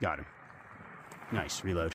Got him. Nice. Reload.